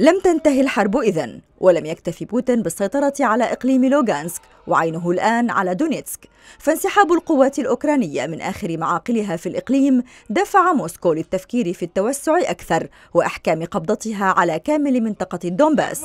لم تنتهي الحرب إذن ولم يكتفي بوتين بالسيطرة على إقليم لوغانسك وعينه الآن على دونيتسك. فانسحاب القوات الأوكرانية من آخر معاقلها في الإقليم دفع موسكو للتفكير في التوسع أكثر وإحكام قبضتها على كامل منطقة الدومباس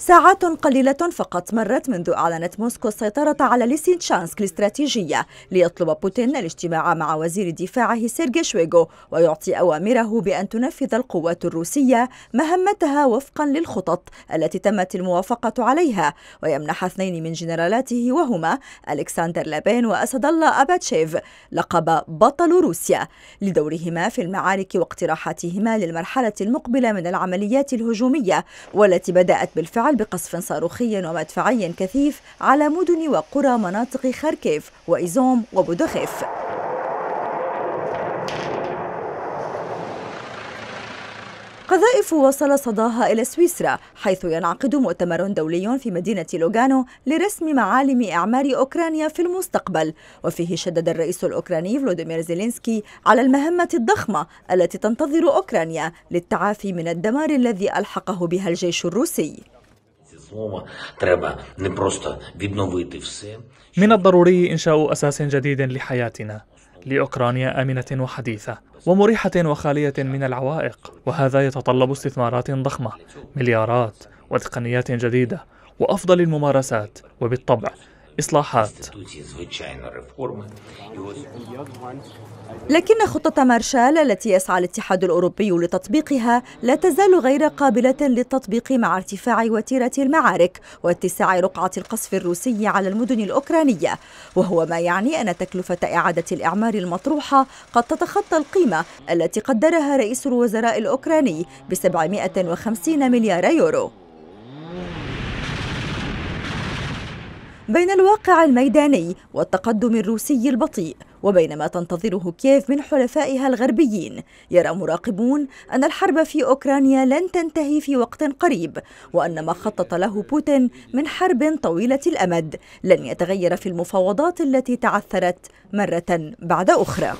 ساعات قليلة فقط مرت منذ أعلنت موسكو السيطرة على ليسينشانسك الاستراتيجية ليطلب بوتين الاجتماع مع وزير دفاعه سيرجي شويغو ويعطي أوامره بأن تنفذ القوات الروسية مهمتها وفقا للخطط التي تمت الموافقة عليها ويمنح اثنين من جنرالاته وهما ألكسندر لابين وأسد الله أباتشيف لقب بطل روسيا لدورهما في المعارك واقتراحاتهما للمرحلة المقبلة من العمليات الهجومية والتي بدأت بالفعل بقصف صاروخي ومدفعي كثيف على مدن وقرى مناطق خاركيف وإيزوم وبودوخيف قذائف وصل صداها إلى سويسرا حيث ينعقد مؤتمر دولي في مدينة لوغانو لرسم معالم إعمار أوكرانيا في المستقبل. وفيه شدد الرئيس الأوكراني فلوديمير زيلينسكي على المهمة الضخمة التي تنتظر أوكرانيا للتعافي من الدمار الذي ألحقه بها الجيش الروسي. من الضروري إنشاء أساس جديد لحياتنا لأوكرانيا آمنة وحديثة ومريحة وخالية من العوائق وهذا يتطلب استثمارات ضخمة مليارات وتقنيات جديدة وأفضل الممارسات وبالطبع إصلاحات. لكن خطة مارشال التي يسعى الاتحاد الأوروبي لتطبيقها لا تزال غير قابلة للتطبيق مع ارتفاع وتيرة المعارك واتساع رقعة القصف الروسي على المدن الأوكرانية وهو ما يعني أن تكلفة إعادة الإعمار المطروحة قد تتخطى القيمة التي قدرها رئيس الوزراء الأوكراني ب 750 مليار يورو. بين الواقع الميداني والتقدم الروسي البطيء وبين ما تنتظره كييف من حلفائها الغربيين. يرى مراقبون أن الحرب في أوكرانيا لن تنتهي في وقت قريب وأن ما خطط له بوتين من حرب طويلة الأمد لن يتغير في المفاوضات التي تعثرت مرة بعد أخرى.